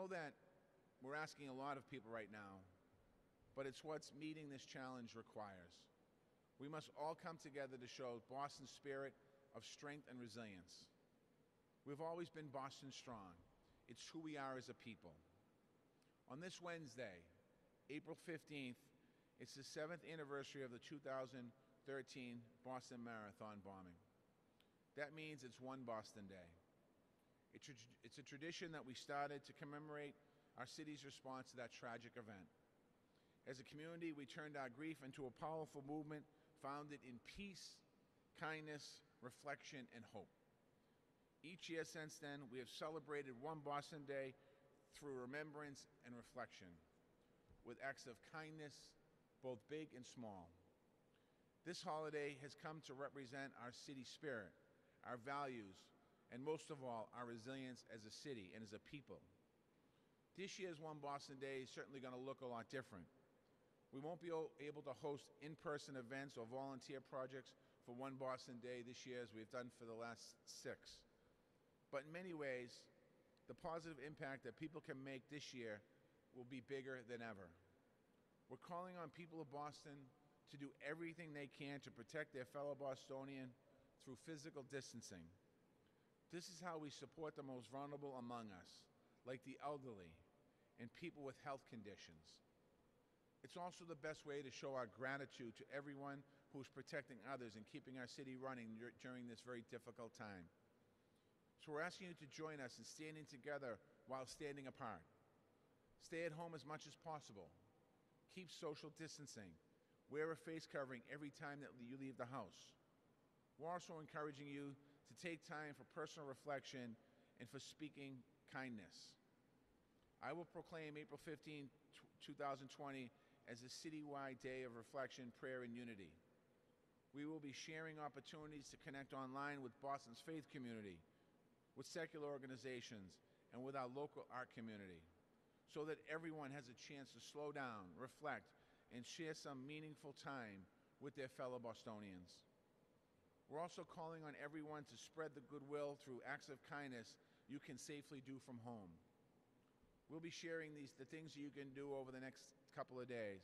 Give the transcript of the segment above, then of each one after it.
know that we're asking a lot of people right now, but it's what's meeting this challenge requires. We must all come together to show Boston's spirit of strength and resilience. We've always been Boston strong. It's who we are as a people. On this Wednesday, April 15th, it's the seventh anniversary of the 2013 Boston Marathon bombing. That means it's one Boston Day. It's a tradition that we started to commemorate our city's response to that tragic event. As a community, we turned our grief into a powerful movement founded in peace, kindness, reflection, and hope. Each year since then, we have celebrated One Boston Day through remembrance and reflection with acts of kindness, both big and small. This holiday has come to represent our city spirit, our values, and most of all, our resilience as a city and as a people. This year's One Boston Day is certainly going to look a lot different. We won't be able to host in person events or volunteer projects for One Boston Day this year as we've done for the last six. But in many ways, the positive impact that people can make this year will be bigger than ever. We're calling on people of Boston to do everything they can to protect their fellow Bostonian through physical distancing. This is how we support the most vulnerable among us, like the elderly and people with health conditions. It's also the best way to show our gratitude to everyone who's protecting others and keeping our city running during this very difficult time. So we're asking you to join us in standing together while standing apart. Stay at home as much as possible. Keep social distancing. Wear a face covering every time that you leave the house. We're also encouraging you to take time for personal reflection and for speaking kindness. I will proclaim April 15, 2020 as a citywide day of reflection, prayer, and unity. We will be sharing opportunities to connect online with Boston's faith community, with secular organizations, and with our local art community so that everyone has a chance to slow down, reflect, and share some meaningful time with their fellow Bostonians. We're also calling on everyone to spread the goodwill through acts of kindness you can safely do from home. We'll be sharing these the things you can do over the next couple of days.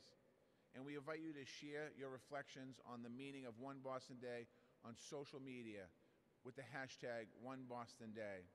And we invite you to share your reflections on the meaning of One Boston Day on social media with the hashtag One Boston Day.